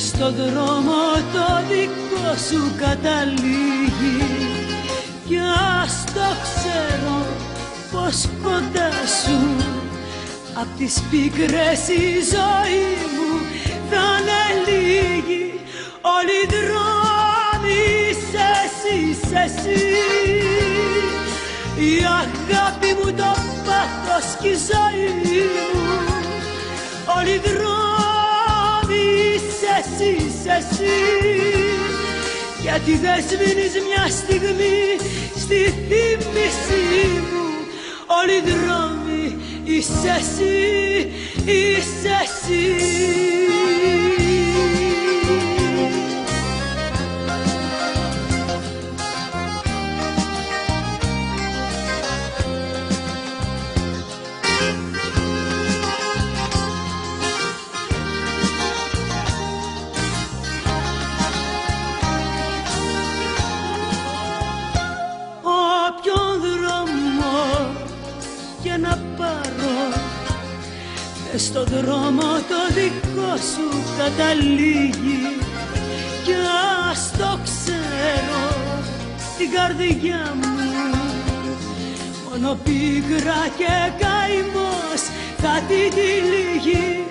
στο δρόμο το δικό σου καταλήγει. Κι ας το ξέρω πως κοντά σου απ' τις πίκρες η ζωή μου θα είναι λίγη όλοι οι δρόμοι σε εσύ, σε εσύ. Η αγάπη μου το πάθος κι η ζωή μου. Όλοι οι δρόμοι σε εσύ, σε εσύ γιατί δεν σβήνεις μια στιγμή στη θύμηση μου όλοι οι δρόμοι είσαι εσύ, είσαι εσύ για να πάρω. Στο δρόμο το δικό σου καταλήγει. Κι ας το ξέρω την καρδιά μου. Μόνο πίκρα και καημός θα την τυλίγει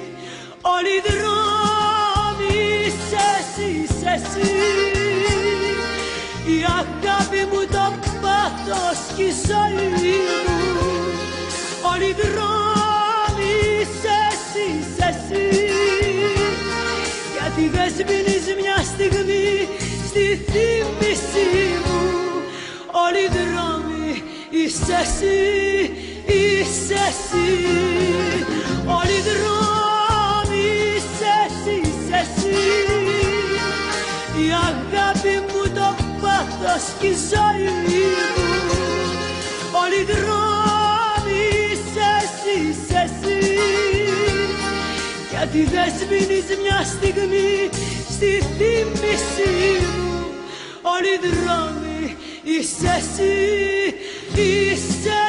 όλοι οι δρόμοι σε εσύ, σε εσύ. Η αγάπη μου το πάθος κι η ζωή μου όλοι δρόμοι σε εσύ, σε εσύ. Γιατί δεν σβήνεις μια στιγμή στη θύμηση μου. Όλοι δρόμοι είσαι εσύ, είσαι εσύ. Όλοι δρόμοι είσαι εσύ, είσαι εσύ. Η αγάπη μου το πάθος κι η ζωή γιατί δεν σβήνεις μια στιγμή στη θύμηση μου. Όλοι οι δρόμοι είσαι εσύ, είσαι